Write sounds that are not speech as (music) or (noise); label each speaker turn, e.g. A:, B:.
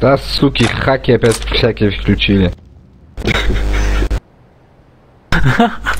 A: Да, суки, хаки опять всякие включили. (laughs)